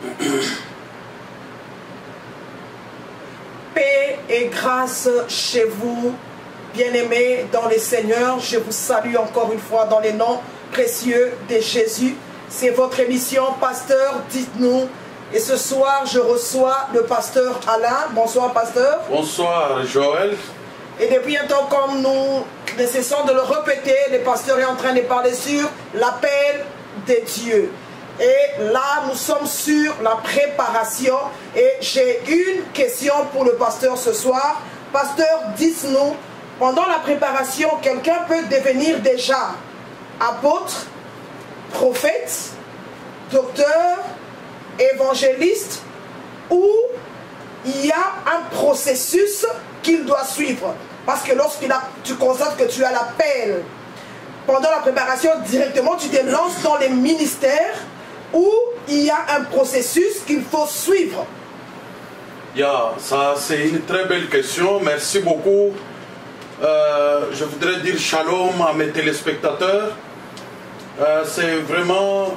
Paix et grâce chez vous, bien-aimés dans les Seigneurs. Je vous salue encore une fois dans les noms précieux de Jésus. C'est votre émission, Pasteur, dites-nous. Et ce soir, je reçois le pasteur Alain. Bonsoir, pasteur. Bonsoir, Joël. Et depuis un temps, comme nous ne cessons de le répéter, le pasteur est en train de parler sur l'appel de Dieu. Et là, nous sommes sur la préparation. Et j'ai une question pour le pasteur ce soir. Pasteur, dites-nous, pendant la préparation, quelqu'un peut devenir déjà apôtre, prophète, docteur, évangéliste, ou il y a un processus qu'il doit suivre. Parce que lorsque tu constates que tu as l'appel, pendant la préparation, directement, tu te lances dans les ministères où il y a un processus qu'il faut suivre. Yeah, ça c'est une très belle question. Merci beaucoup. Euh, je voudrais dire shalom à mes téléspectateurs. Euh, c'est vraiment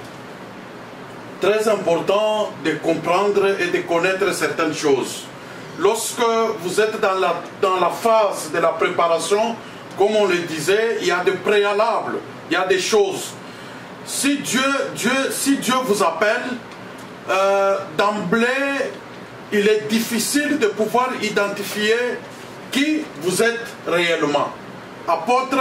très important de comprendre et de connaître certaines choses. Lorsque vous êtes dans la, dans la phase de la préparation, comme on le disait, il y a des préalables, il y a des choses. Si Dieu, Dieu, si Dieu vous appelle, euh, d'emblée, il est difficile de pouvoir identifier qui vous êtes réellement. Apôtre,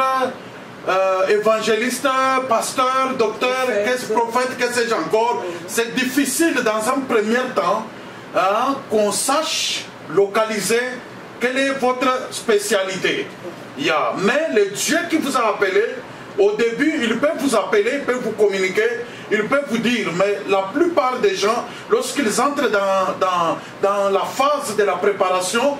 euh, évangéliste, pasteur, docteur, qu'est-ce prophète, qu'est-ce que encore? C'est difficile dans un premier temps hein, qu'on sache localiser quelle est votre spécialité. Il y a, mais le Dieu qui vous a appelé, au début, il peut vous appeler, il peut vous communiquer, il peut vous dire, mais la plupart des gens, lorsqu'ils entrent dans, dans, dans la phase de la préparation,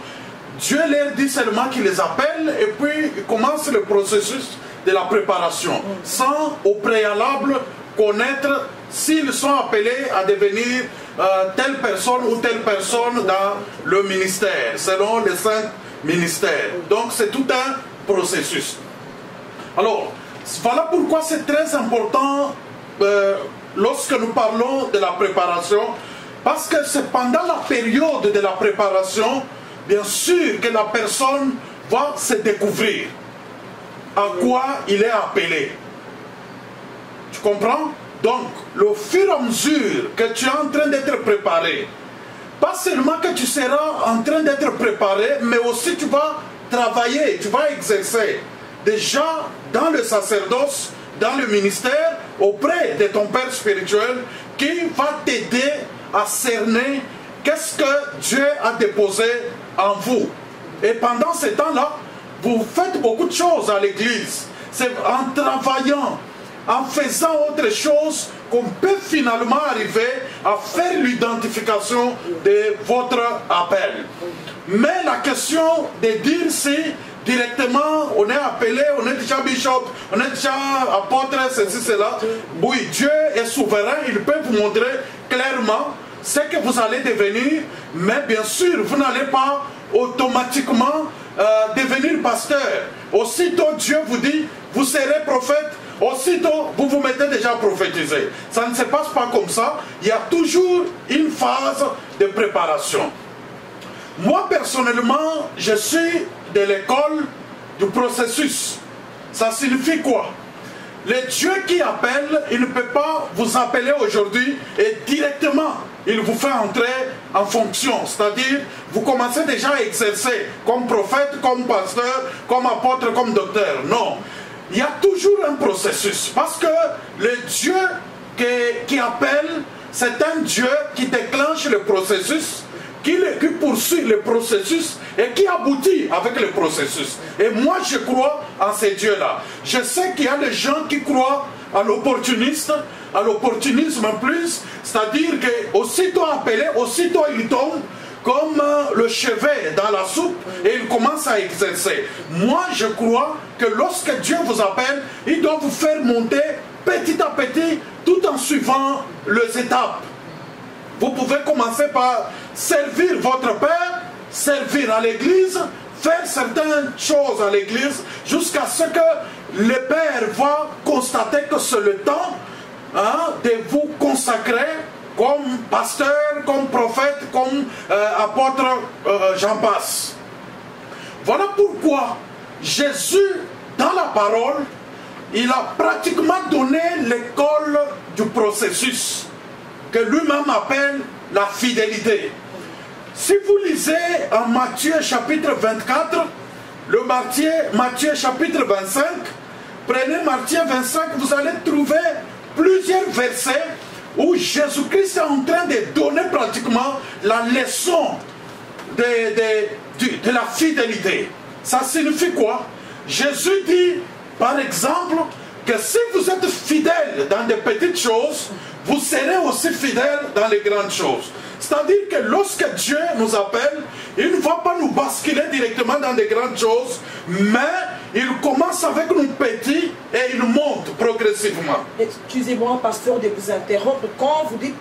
Dieu leur dit seulement qu'il les appelle et puis il commence le processus de la préparation, sans au préalable connaître s'ils sont appelés à devenir euh, telle personne ou telle personne dans le ministère, selon les cinq ministères. Donc c'est tout un processus. Alors, voilà pourquoi c'est très important euh, lorsque nous parlons de la préparation, parce que c'est pendant la période de la préparation, bien sûr que la personne va se découvrir à quoi il est appelé. Tu comprends? Donc, le fur et à mesure que tu es en train d'être préparé, pas seulement que tu seras en train d'être préparé, mais aussi tu vas travailler, tu vas exercer déjà dans le sacerdoce, dans le ministère, auprès de ton Père spirituel, qui va t'aider à cerner qu'est-ce que Dieu a déposé en vous. Et pendant ce temps-là, vous faites beaucoup de choses à l'église. C'est en travaillant, en faisant autre chose qu'on peut finalement arriver à faire l'identification de votre appel. Mais la question de dire si directement on est appelé, on est déjà bishop, on est déjà apôtre, ceci, cela. Oui, Dieu est souverain, il peut vous montrer clairement ce que vous allez devenir, mais bien sûr, vous n'allez pas automatiquement euh, devenir pasteur. Aussitôt Dieu vous dit, vous serez prophète, aussitôt vous vous mettez déjà à prophétiser. Ça ne se passe pas comme ça. Il y a toujours une phase de préparation. Moi personnellement, je suis de l'école du processus. Ça signifie quoi? Le Dieu qui appelle, il ne peut pas vous appeler aujourd'hui et directement il vous fait entrer en fonction. C'est-à-dire, vous commencez déjà à exercer comme prophète, comme pasteur, comme apôtre, comme docteur. Non. Il y a toujours un processus. Parce que le Dieu qui, appelle, c'est un Dieu qui déclenche le processus, qui, poursuit le processus et qui aboutit avec le processus? Et moi, je crois en ces dieux-là. Je sais qu'il y a des gens qui croient à l'opportuniste, à l'opportunisme en plus, c'est-à-dire qu'aussitôt appelé, aussitôt il tombe comme euh, le chevet dans la soupe et il commence à exercer. Moi, je crois que lorsque Dieu vous appelle, il doit vous faire monter petit à petit tout en suivant les étapes. Vous pouvez commencer par servir votre Père, servir à l'église, faire certaines choses à l'église jusqu'à ce que le Père va constater que c'est le temps hein, de vous consacrer comme pasteur, comme prophète, comme euh, apôtre, euh, j'en passe. Voilà pourquoi Jésus, dans la parole, il a pratiquement donné l'école du processus que lui-même appelle la fidélité. Si vous lisez en Matthieu chapitre 24, le Matthieu, Matthieu chapitre 25, prenez Matthieu 25, vous allez trouver plusieurs versets où Jésus-Christ est en train de donner pratiquement la leçon de, la fidélité. Ça signifie quoi? Jésus dit, par exemple, que si vous êtes fidèle dans des petites choses, vous serez aussi fidèle dans les grandes choses. C'est-à-dire que lorsque Dieu nous appelle, il ne va pas nous basculer directement dans des grandes choses, mais il commence avec nous petits et il monte progressivement. Excusez-moi, pasteur, de vous interrompre. Quand vous dites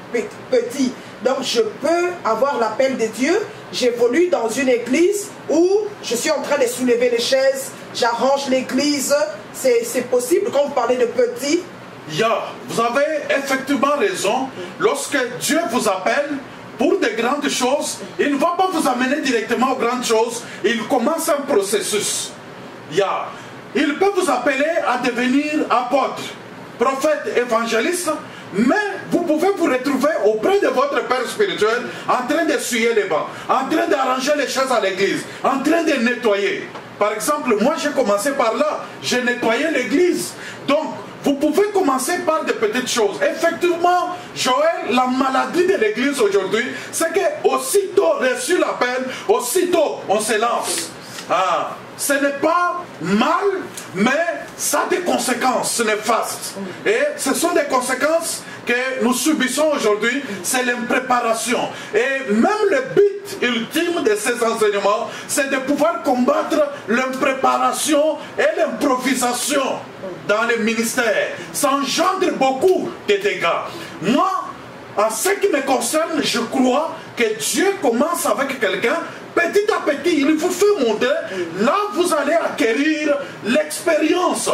petit, donc je peux avoir l'appel de Dieu, j'évolue dans une église où je suis en train de soulever les chaises, j'arrange l'église. C'est possible quand vous parlez de petit Ya, vous avez effectivement raison. Lorsque Dieu vous appelle, pour des grandes choses, il ne va pas vous amener directement aux grandes choses. Il commence un processus. Yeah. Il peut vous appeler à devenir apôtre, prophète, évangéliste, mais vous pouvez vous retrouver auprès de votre Père spirituel en train d'essuyer les bancs, en train d'arranger les choses à l'église, en train de nettoyer. Par exemple, moi j'ai commencé par là, j'ai nettoyé l'église. Donc, vous pouvez commencer par des petites choses. Effectivement, Joël, la maladie de l'église aujourd'hui, c'est que aussitôt reçu l'appel, aussitôt on se lance. Ah, ce n'est pas mal, mais ça a des conséquences néfastes. Et ce sont des conséquences que nous subissons aujourd'hui, c'est l'impréparation. Et même le but ultime de ces enseignements, c'est de pouvoir combattre l'impréparation et l'improvisation dans le ministère. Ça engendre beaucoup de dégâts. Moi, en ce qui me concerne, je crois que Dieu commence avec quelqu'un Petit à petit, il vous fait monter. Là, vous allez acquérir l'expérience.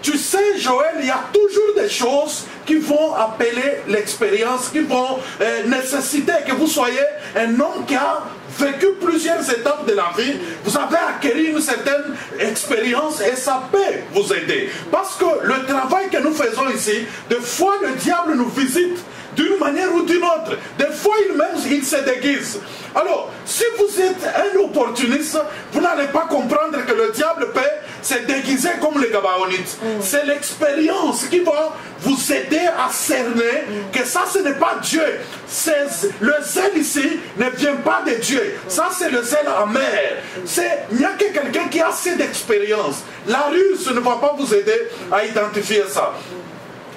Tu sais, Joël, il y a toujours des choses qui vont appeler l'expérience, qui vont euh, nécessiter que vous soyez un homme qui a vécu plusieurs étapes de la vie, vous avez acquis une certaine expérience et ça peut vous aider. Parce que le travail que nous faisons ici, des fois le diable nous visite d'une manière ou d'une autre. Des fois, il même il se déguise. Alors, si vous êtes un opportuniste, vous n'allez pas comprendre que le diable peut se déguiser comme les Gabaonites. Mm. C'est l'expérience qui va vous aider à cerner que ça, ce n'est pas Dieu. Le zèle ici ne vient pas de Dieu. Ça, c'est le zèle amer. Il n'y a que quelqu'un qui a assez d'expérience. La ruse ne va pas vous aider à identifier ça.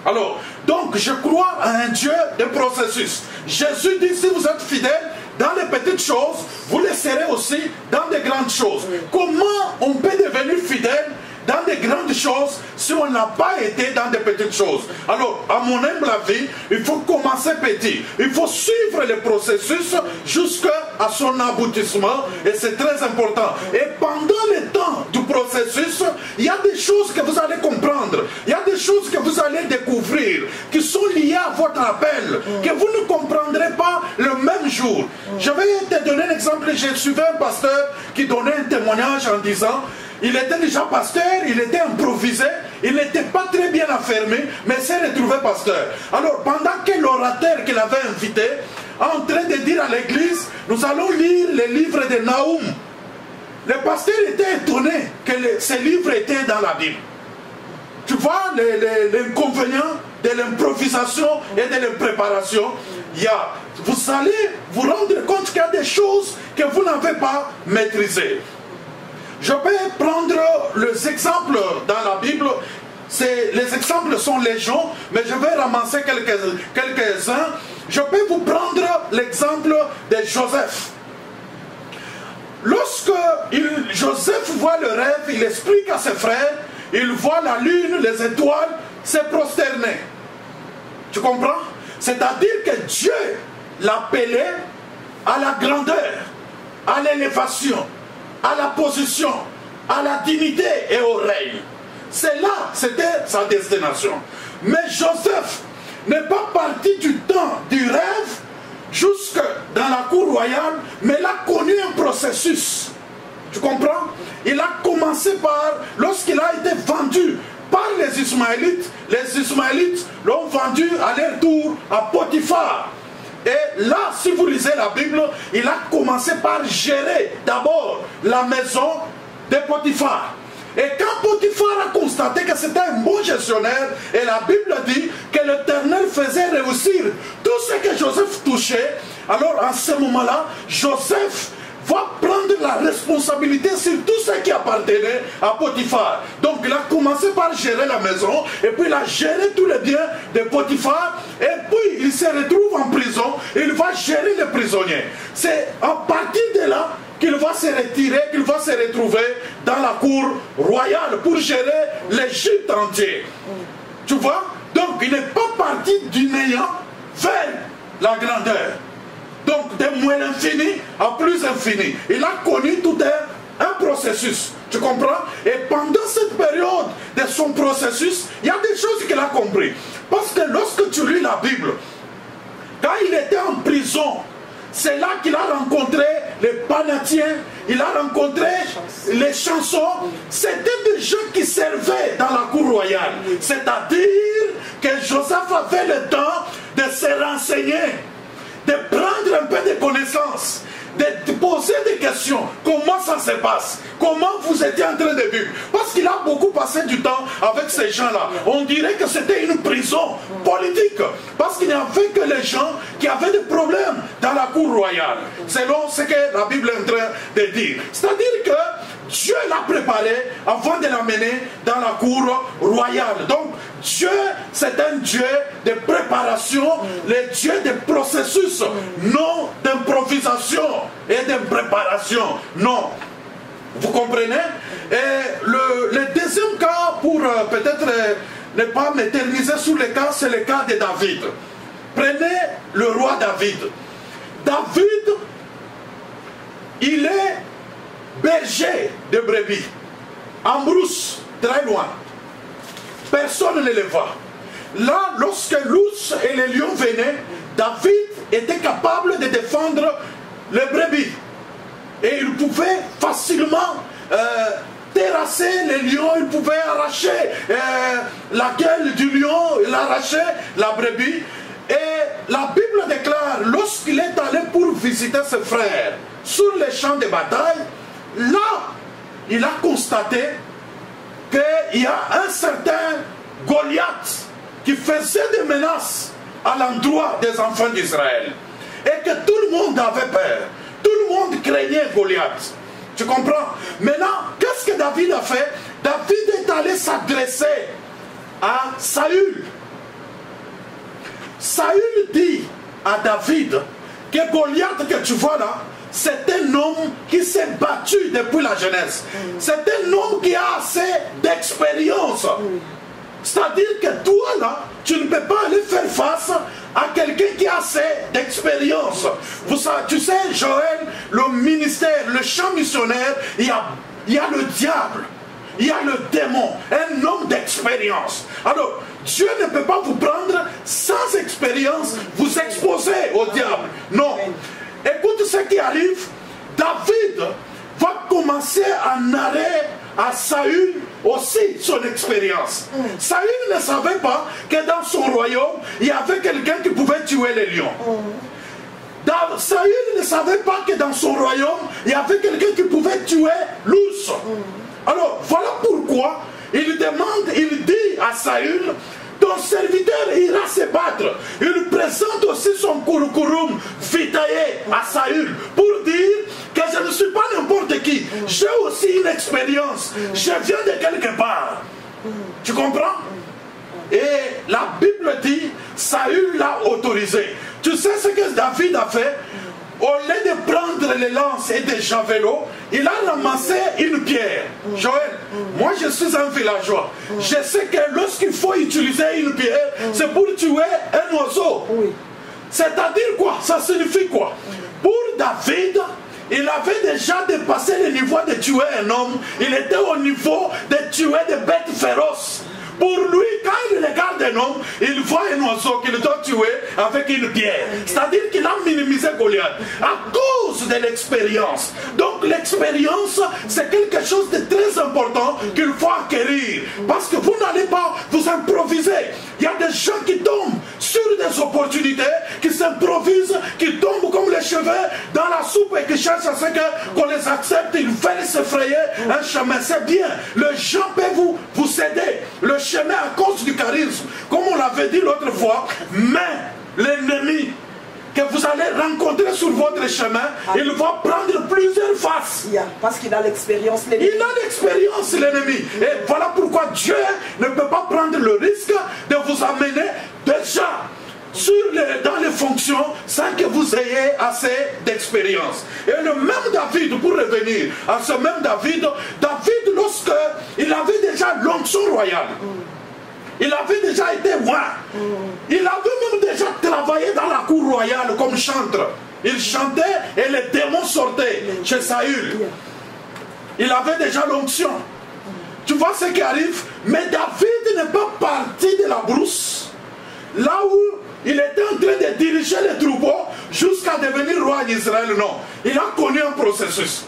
Alors, donc je crois à un Dieu de processus. Jésus dit, si vous êtes fidèle dans les petites choses, vous le serez aussi dans des grandes choses. Comment on peut devenir fidèle dans des grandes choses si on n'a pas été dans des petites choses. Alors, à mon humble avis, il faut commencer petit. Il faut suivre le processus jusqu'à son aboutissement et c'est très important. Et pendant le temps du processus, il y a des choses que vous allez comprendre. Il y a des choses que vous allez découvrir qui sont liées à votre appel, que vous ne comprendrez pas le même jour. Je vais te donner un exemple. J'ai suivi un pasteur qui donnait un témoignage en disant il était déjà pasteur, il était improvisé, il n'était pas très bien affermé, mais s'est retrouvé pasteur. Alors, pendant que l'orateur qu'il avait invité, en train de dire à l'église, nous allons lire les livres de Naoum. Le pasteur était étonné que ces livres étaient dans la Bible. Tu vois l'inconvénient de l'improvisation et de l'impréparation. Il vous allez vous rendre compte qu'il y a des choses que vous n'avez pas maîtrisées. Je peux prendre les exemples dans la Bible. Les exemples sont légions, mais je vais ramasser quelques-uns. Quelques je peux vous prendre l'exemple de Joseph. Lorsque Joseph voit le rêve, il explique à ses frères, il voit la lune, les étoiles, se prosterner. Tu comprends? C'est-à-dire que Dieu l'appelait à la grandeur, à l'élévation à la position, à la dignité et au règne. C'est là, c'était sa destination. Mais Joseph, n'est pas parti du temps du rêve jusque dans la cour royale, mais il a connu un processus. Tu comprends? Il a commencé par, lorsqu'il a été vendu par les Ismaélites, les Ismaélites l'ont vendu à leur tour à Potiphar. Et là, si vous lisez la Bible, il a commencé par gérer d'abord la maison de Potiphar. Et quand Potiphar a constaté que c'était un bon gestionnaire, et la Bible dit que l'Éternel faisait réussir tout ce que Joseph touchait, alors en ce moment-là, Joseph va prendre la responsabilité sur tout ce qui appartenait à Potiphar. Donc il a commencé par gérer la maison, et puis il a géré tous les biens de Potiphar, et puis il se retrouve en prison, et il va gérer les prisonniers. C'est à partir de là qu'il va se retirer, qu'il va se retrouver dans la cour royale pour gérer l'Égypte entier. Tu vois? Donc il n'est pas parti du néant vers la grandeur. Moins infini à plus infini. Il a connu tout un, un processus. Tu comprends? Et pendant cette période de son processus, il y a des choses qu'il a compris. Parce que lorsque tu lis la Bible, quand il était en prison, c'est là qu'il a rencontré les panatiens, il a rencontré les chansons. C'était des gens qui servaient dans la cour royale. C'est-à-dire que Joseph avait le temps de se renseigner, de prendre un peu de connaissances de poser des questions. Comment ça se passe? Comment vous étiez en train de vivre? Parce qu'il a beaucoup passé du temps avec ces gens-là. On dirait que c'était une prison politique. Parce qu'il n'y avait que les gens qui avaient des problèmes dans la cour royale. Selon ce que la Bible est en train de dire. C'est-à-dire que Dieu l'a préparé avant de l'amener dans la cour royale. Donc, Dieu, c'est un Dieu de préparation, le Dieu de processus, non d'improvisation et de préparation. Non. Vous comprenez? Et le, le, deuxième cas, pour euh, peut-être euh, ne pas m'éterniser sur le cas, c'est le cas de David. Prenez le roi David. David, il est berger de brebis, en brousse, très loin. Personne ne les voit. Là, lorsque l'ours et les lions venaient, David était capable de défendre les brebis. Et il pouvait facilement euh, terrasser les lions, il pouvait arracher euh, la gueule du lion, il arrachait la brebis. Et la Bible déclare, lorsqu'il est allé pour visiter ses frères sur les champs de bataille, là, il a constaté qu'il y a un certain Goliath qui faisait des menaces à l'endroit des enfants d'Israël. Et que tout le monde avait peur. Tout le monde craignait Goliath. Tu comprends? Maintenant, qu'est-ce que David a fait? David est allé s'adresser à Saül. Saül dit à David que Goliath que tu vois là, c'est un homme qui s'est battu depuis la jeunesse. C'est un homme qui a assez d'expérience. C'est-à-dire que toi, là, tu ne peux pas aller faire face à quelqu'un qui a assez d'expérience. Tu sais, Joël, le ministère, le champ missionnaire, il y a, il y a le diable, il y a le démon, un homme d'expérience. Alors, Dieu ne peut pas vous prendre sans expérience, vous exposer au diable. Non. Écoute ce qui arrive. David va commencer à narrer à Saül aussi son expérience. Mm. Saül ne savait pas que dans son royaume, il y avait quelqu'un qui pouvait tuer les lions. Mm. Saül ne savait pas que dans son royaume, il y avait quelqu'un qui pouvait tuer l'ours. Mm. Alors, voilà pourquoi il demande, il dit à Saül, serviteur ira se battre. Il présente aussi son kurukurum vitaillé à Saül pour dire que je ne suis pas n'importe qui. J'ai aussi une expérience. Je viens de quelque part. Tu comprends? Et la Bible dit, Saül l'a autorisé. Tu sais ce que David a fait? Au lieu de prendre les lances et des javelots, il a ramassé une pierre. Joël, moi je suis un villageois. Je sais que lorsqu'il faut utiliser une pierre, c'est pour tuer un oiseau. C'est-à-dire quoi? Ça signifie quoi? Pour David, il avait déjà dépassé le niveau de tuer un homme. Il était au niveau de tuer des bêtes féroces. Pour lui, quand il regarde un homme, il voit un oiseau qu'il doit tuer avec une pierre. C'est-à-dire qu'il a minimisé Goliath à cause de l'expérience. Donc l'expérience, c'est quelque chose de très important qu'il faut acquérir. Parce que vous n'allez pas vous improviser. Il y a des gens qui tombent sur des opportunités, qui s'improvisent, qui tombent comme les cheveux dans la soupe et qui cherchent à ce qu'on les accepte. Ils veulent se frayer un chemin. C'est bien. Le gens peut vous, vous le chemin à cause du charisme. Comme on l'avait dit l'autre fois, mais l'ennemi que vous allez rencontrer sur votre chemin, il va prendre plusieurs faces. Parce qu'il a l'expérience, l'ennemi. Il a l'expérience, l'ennemi. Et voilà pourquoi Dieu ne peut pas prendre le risque de vous amener déjà sur les, dans les fonctions sans que vous ayez assez d'expérience. Et le même David, pour revenir à ce même David, David, lorsque il avait déjà l'onction royale, il avait déjà été roi, il avait même déjà travaillé dans la cour royale comme chantre. Il chantait et les démons sortaient chez Saül. Il avait déjà l'onction. Tu vois ce qui arrive? Mais David n'est pas parti de la brousse. Là où il était en train de diriger les troupeaux jusqu'à devenir roi d'Israël. Non. Il a connu un processus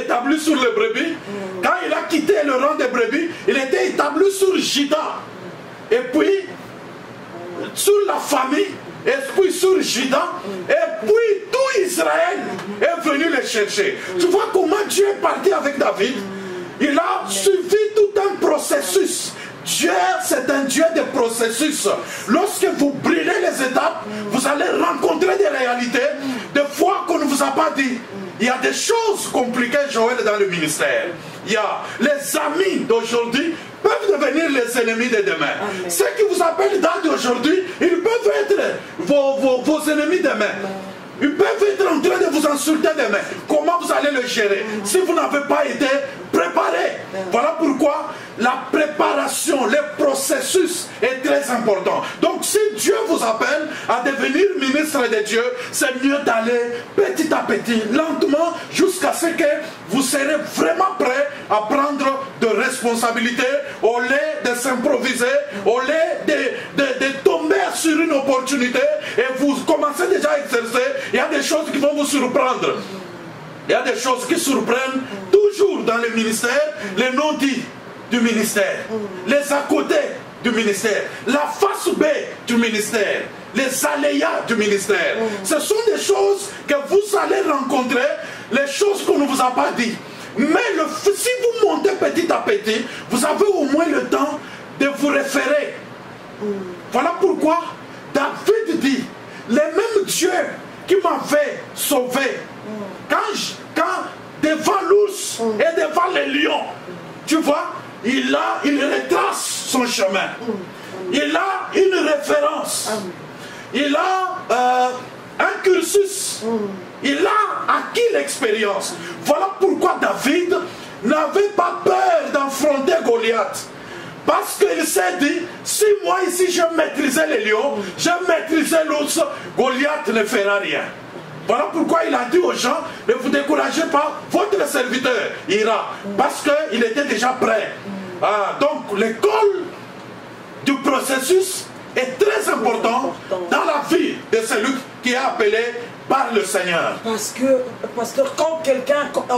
établi sur les brebis. Quand il a quitté le rang des brebis, il était établi sur Jida. Et puis, sur la famille, et puis sur Jida, et puis tout Israël est venu les chercher. Tu vois comment Dieu est parti avec David? Il a suivi tout un processus. Dieu, c'est un Dieu de processus. Lorsque vous brûlez les étapes, vous allez rencontrer des réalités, des fois qu'on ne vous a pas dit. Il y a des choses compliquées, Joël, dans le ministère. Il y a les amis d'aujourd'hui peuvent devenir les ennemis de demain. Ceux qui vous appellent dans d'aujourd'hui, ils peuvent être vos, vos, vos ennemis demain. Ils peuvent être en train de vous insulter demain. Comment vous allez le gérer? Si vous n'avez pas été préparé Voilà pourquoi la préparation, le processus est très important. Donc si Dieu vous appelle à devenir ministre de Dieu, c'est mieux d'aller petit à petit, lentement, jusqu'à ce que vous serez vraiment prêt à prendre de responsabilités au lieu de s'improviser, au lieu de, de, de tomber sur une opportunité et vous commencez déjà à exercer, il y a des choses qui vont vous surprendre. Il y a des choses qui surprennent toujours dans le ministère, les non-dits du ministère, les à côté du ministère, la face B du ministère, les aléas du ministère. Ce sont des choses que vous allez rencontrer, les choses qu'on ne vous a pas dit. Mais si vous montez petit à petit, vous avez au moins le temps de vous référer. Voilà pourquoi David dit, les mêmes dieux qui m'avaient sauvé, quand, quand devant l'ours et devant les lions, tu vois, il a, il retrace son chemin. Il a une référence. Il a euh, un cursus. Il a acquis l'expérience. Voilà pourquoi David n'avait pas peur d'affronter Goliath. Parce qu'il s'est dit, si moi ici je maîtrisais les lions, je maîtrisais l'ours, Goliath ne fera rien. Voilà pourquoi il a dit aux gens, ne vous découragez pas, votre serviteur ira. Parce qu'il était déjà prêt. Ah, donc l'école du processus est très important dans la vie de celui qui est appelé par le Seigneur. Parce que, pasteur, quand quelqu'un, euh,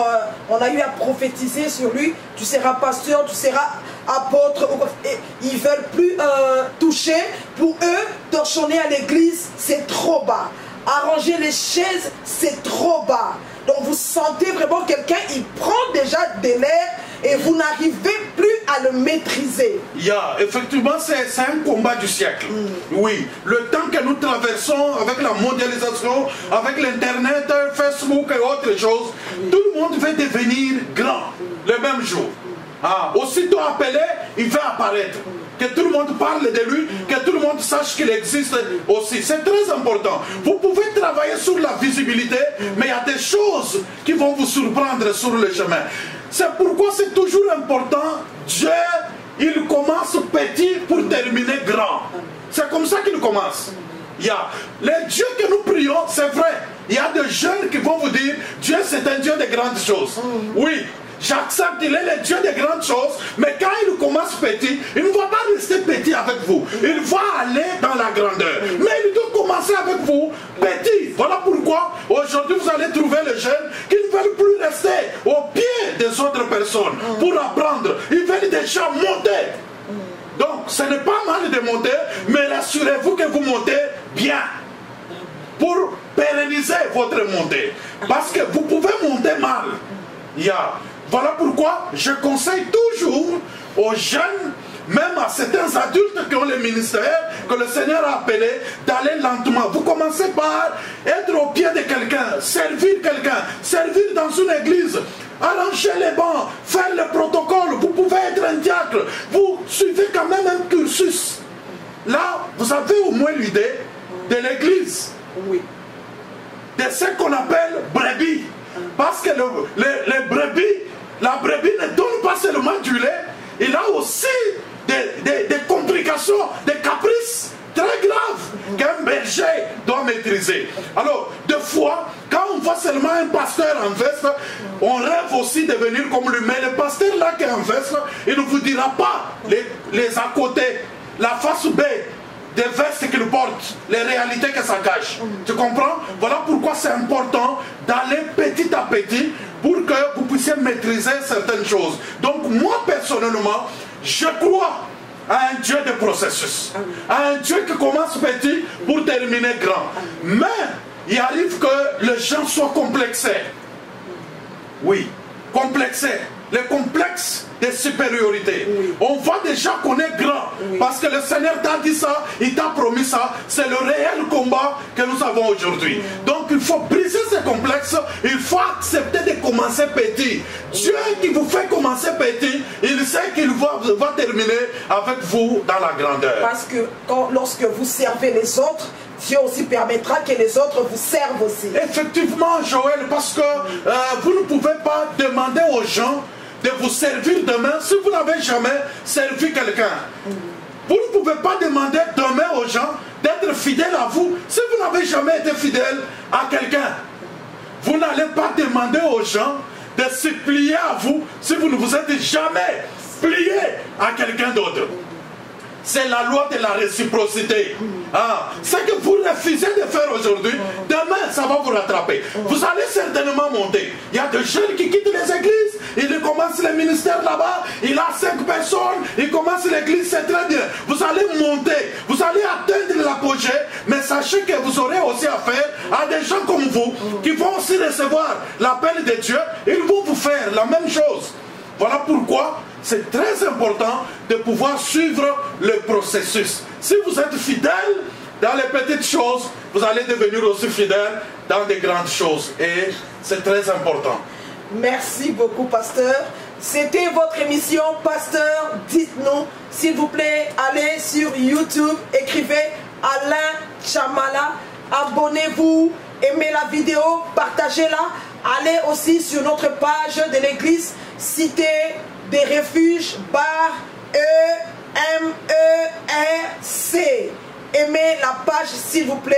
on a eu à prophétiser sur lui, tu seras pasteur, tu seras apôtre, et ils veulent plus euh, toucher. Pour eux, torchonner à l'église, c'est trop bas. Arranger les chaises, c'est trop bas. Donc vous sentez vraiment quelqu'un, il prend déjà de l'air et vous n'arrivez plus à le maîtriser. Yeah, effectivement, c'est un combat du siècle. Oui, le temps que nous traversons avec la mondialisation, avec l'Internet, Facebook et autres choses, tout le monde veut devenir grand le même jour. Ah, aussitôt appelé, il va apparaître. Que tout le monde parle de lui, que tout le monde sache qu'il existe aussi. C'est très important. Vous pouvez travailler sur la visibilité, mais il y a des choses qui vont vous surprendre sur le chemin. C'est pourquoi c'est toujours important. Dieu, il commence petit pour terminer grand. C'est comme ça qu'il commence. Il y a les dieux que nous prions, c'est vrai. Il y a des jeunes qui vont vous dire Dieu, c'est un Dieu de grandes choses. Oui, j'accepte, il est le Dieu des grandes choses, mais quand il commence petit, il ne va pas rester petit avec vous. Il va aller dans la grandeur. Mais il doit commencer avec vous petit. Voilà pourquoi aujourd'hui vous allez trouver les jeunes qui ne veulent plus rester au pied des autres personnes pour apprendre. Ils veulent déjà monter. Donc ce n'est pas mal de monter, mais rassurez-vous que vous montez bien pour pérenniser votre montée. Parce que vous pouvez monter mal. Yeah. Voilà pourquoi je conseille toujours aux jeunes, même à certains adultes qui ont le ministère, que le Seigneur a appelé, d'aller lentement. Vous commencez par être au pied de quelqu'un, servir quelqu'un, servir dans une église, arranger les bancs, faire le protocole. Vous pouvez être un diacre. Vous suivez quand même un cursus. Là, vous avez au moins l'idée de l'église. Oui. De ce qu'on appelle brebis. Parce que le, le- les brebis, la brebis ne donne pas seulement du lait, il a aussi des, des- des complications, des caprices très graves qu'un berger doit maîtriser. Alors, deux fois, quand on voit seulement un pasteur en veste, on rêve aussi de venir comme lui. Mais le pasteur là qui est en veste, il ne vous dira pas les, les à côté, la face B, des vestes qu'il porte, les réalités que ça cache. Tu comprends? Voilà pourquoi c'est important d'aller petit à petit maîtriser certaines choses. Donc moi personnellement, je crois à un Dieu de processus, à un Dieu qui commence petit pour terminer grand. Mais il arrive que les gens soient complexés. Oui, complexé. Le complexe de supériorité. On voit déjà qu'on est grand. Parce que le Seigneur t'a dit ça, il t'a promis ça. C'est le réel combat que nous avons aujourd'hui. Donc il faut briser ce complexe. Il faut accepter de commencer petit. Dieu qui vous fait commencer petit, il sait qu'il va, va terminer avec vous dans la grandeur. Parce que quand, lorsque vous servez les autres, Dieu aussi permettra que les autres vous servent aussi. Effectivement, Joël, parce que euh, vous ne pouvez pas demander aux gens de vous servir demain si vous n'avez jamais servi quelqu'un. Vous ne pouvez pas demander demain aux gens d'être fidèles à vous si vous n'avez jamais été fidèle à quelqu'un. Vous n'allez pas demander aux gens de se plier à vous si vous ne vous êtes jamais plié à quelqu'un d'autre. C'est la loi de la réciprocité. Ah, ce que vous refusez de faire aujourd'hui, demain, ça va vous rattraper. Vous allez certainement monter. Il y a des jeunes qui quittent les églises, ils commencent le ministère là-bas, il a cinq personnes, ils commencent l'église, c'est très bien. Vous allez monter, vous allez atteindre l'apogée, mais sachez que vous aurez aussi affaire à des gens comme vous qui vont aussi recevoir l'appel de Dieu, ils vont vous faire la même chose. Voilà pourquoi c'est très important de pouvoir suivre le processus. Si vous êtes fidèle dans les petites choses, vous allez devenir aussi fidèle dans des grandes choses. Et c'est très important. Merci beaucoup, pasteur. C'était votre émission, pasteur. Dites-nous, s'il vous plaît, allez sur YouTube, écrivez Alain Chamala, abonnez-vous, aimez la vidéo, partagez-la. Allez aussi sur notre page de l'église Cité des Refuges, bar E M E R C. Aimez la page, s'il vous plaît.